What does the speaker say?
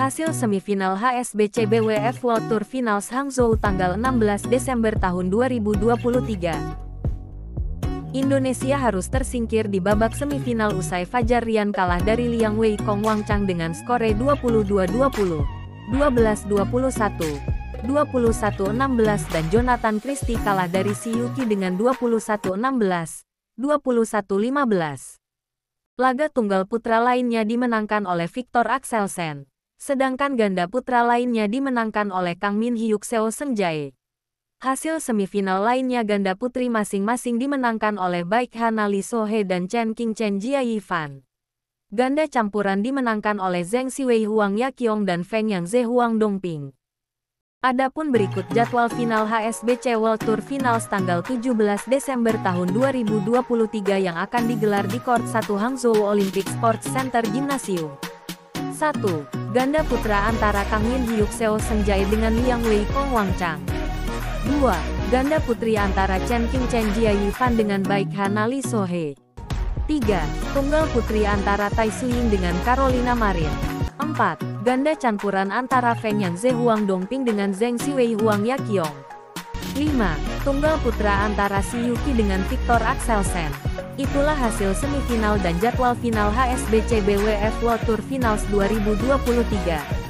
Hasil semifinal HSBC BWF World Tour Finals Hangzhou tanggal 16 Desember tahun 2023. Indonesia harus tersingkir di babak semifinal usai Fajar Rian kalah dari Liang Wei Kong Wang Chang dengan skore 22-20, 12-21, 21-16 dan Jonathan Christie kalah dari Si Yuki dengan 21-16, 21-15. Laga tunggal putra lainnya dimenangkan oleh Victor Axelsen sedangkan ganda putra lainnya dimenangkan oleh Kang Min Hyuk Seo Senjae. Hasil semifinal lainnya ganda putri masing-masing dimenangkan oleh Baik Hanali Sohe dan Chen King Chen Jia Yifan. Ganda campuran dimenangkan oleh Zheng Siwei Huang Yaqiong dan Feng Yang Ze Huang Dongping. Adapun berikut jadwal final HSBC World Tour Finals tanggal 17 Desember tahun 2023 yang akan digelar di Court 1 Hangzhou Olympic Sports Center Gymnasium. 1. Ganda putra antara Kang Min Hyuk Seo Senjai dengan Liang Wei Kong Wang Chang. 2. Ganda putri antara Chen King Chen Jia Yifan dengan Baik Hanali Sohe. 3. Tunggal putri antara Tai Suying dengan Carolina Marin. 4. Ganda campuran antara Feng Yang Ze Huang Dongping dengan Zheng Siwei Huang Yaqiong. 5. Tunggal putra antara Si Yuki dengan Victor Axelsen. Itulah hasil semifinal dan jadwal final HSBC BWF World Tour Finals 2023.